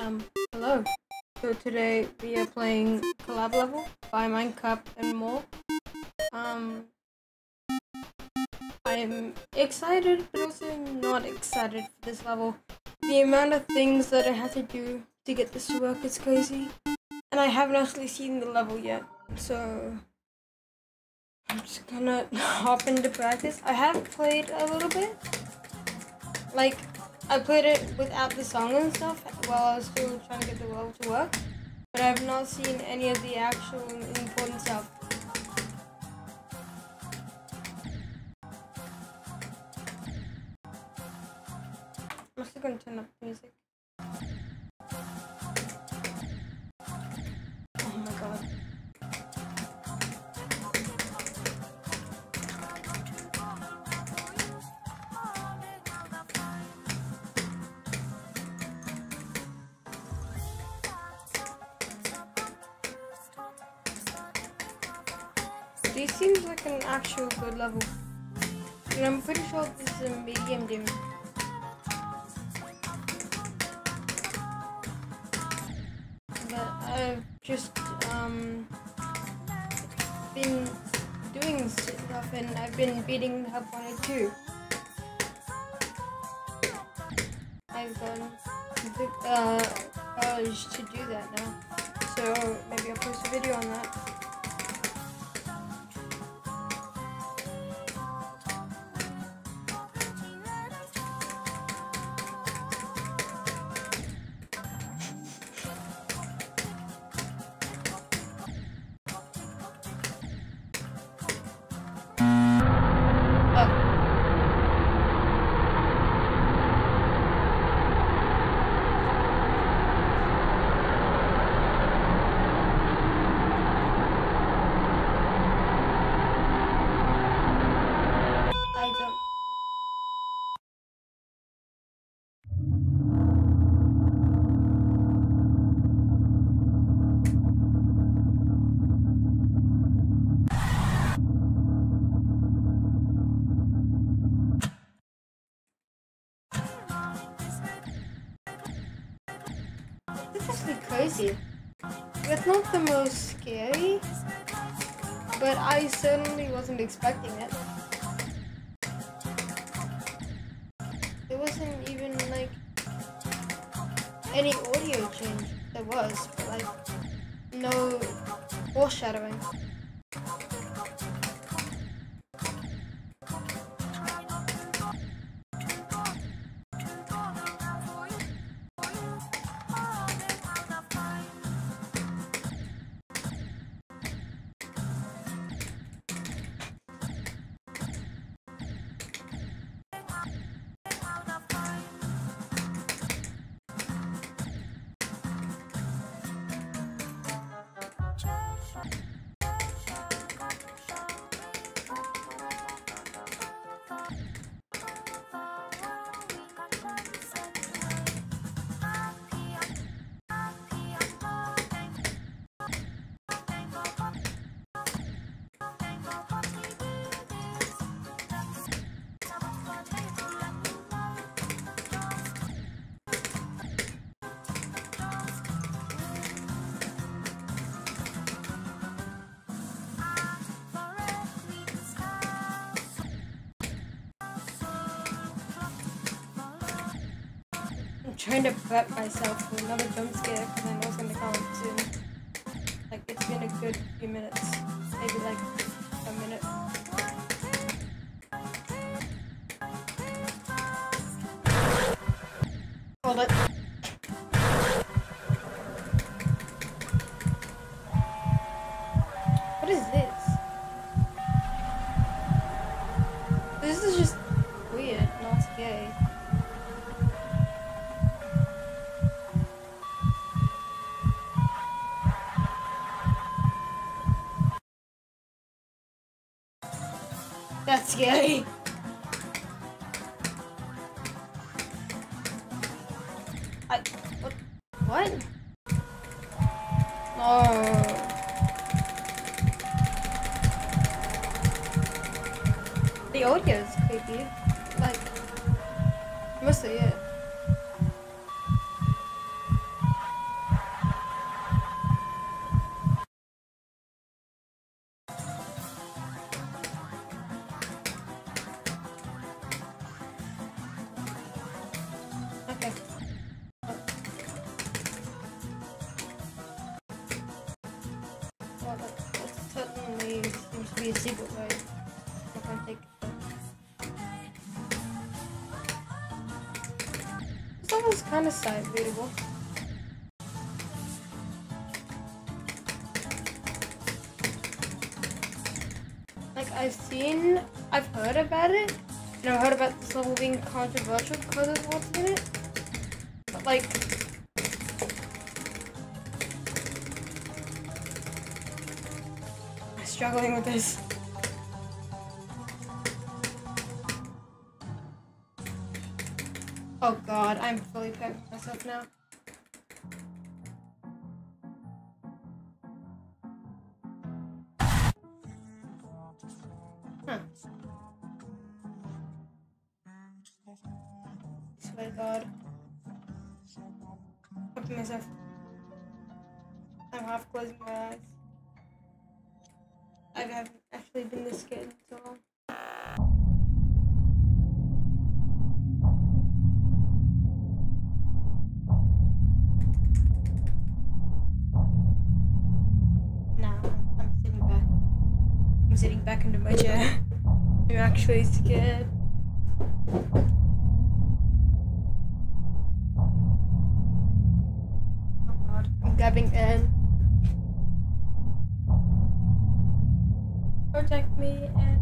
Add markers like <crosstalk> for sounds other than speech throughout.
Um, hello. So today we are playing collab level by Minecraft and more. Um, I'm excited, but also not excited for this level. The amount of things that I have to do to get this to work is crazy, and I haven't actually seen the level yet. So I'm just gonna <laughs> hop into practice. I have played a little bit, like I played it without the song and stuff while I was still trying to get the world to work. But I've not seen any of the actual important stuff. I'm still gonna turn up the music. This seems like an actual good level. And I'm pretty sure this is a medium dim. But I've just um been doing stuff and I've been beating up on it too. I've gone uh urge to do that now. So maybe I'll post a video on that. This is actually crazy. It's not the most scary, but I certainly wasn't expecting it. There wasn't even like any audio change. There was, but like no foreshadowing. Trying to prep myself for another jump scare because I know it's gonna come soon. Like it's been a good few minutes, maybe like a minute. Hold it. What is this? This is just weird, not scary. That's scary. I what? What? No. The audio is creepy. Be a secret way. I'm gonna take it. This level's kind of side readable. Like I've seen, I've heard about it, and I've heard about this level being controversial because of what's in it. But like, struggling with this. Oh god, I'm fully packing myself now. Huh. Swear to god. Myself. I'm half closing my eyes. I haven't actually been this scared in so long. Now I'm sitting back. I'm sitting back into my chair. I'm actually scared. Oh god, I'm grabbing Ed. Protect me, and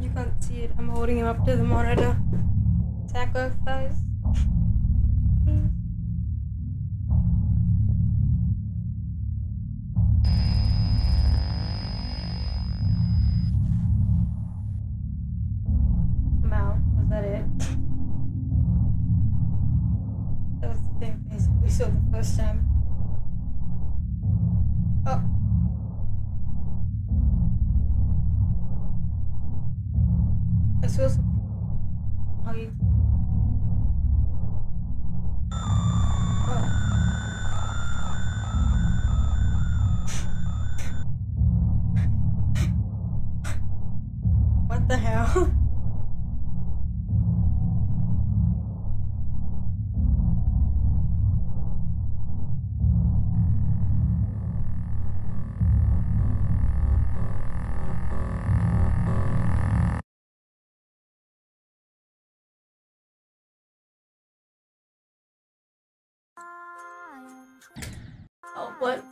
You can't see it. I'm holding him up to the monitor. Sacrifice. Please. Was that it? That was the we saw the first time. Oh. I Oh, what?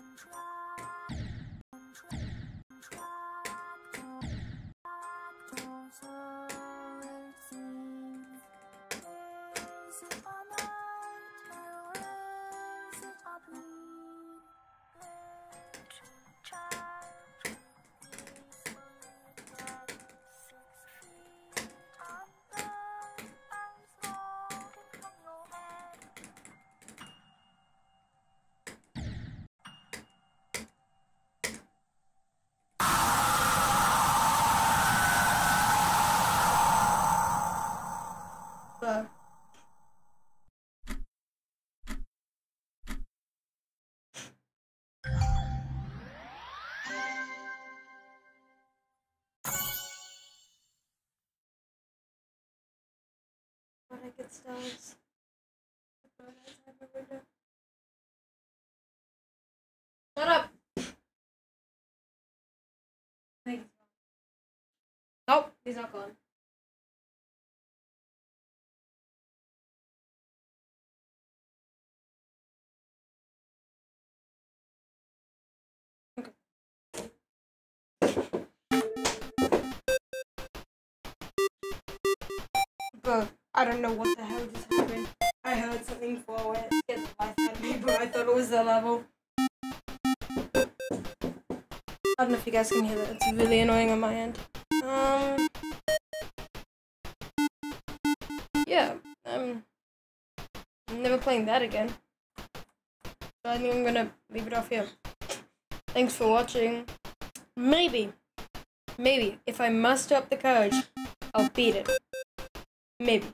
Stars. Shut up. Nope, he's not gone. Okay. But I don't know what the hell just happened. I heard something fall and the life out me, I thought it was the level. I don't know if you guys can hear that. It's really annoying on my end. Um. Yeah. Um. I'm never playing that again. So I think I'm gonna leave it off here. Thanks for watching. Maybe, maybe if I muster up the courage, I'll beat it. Maybe.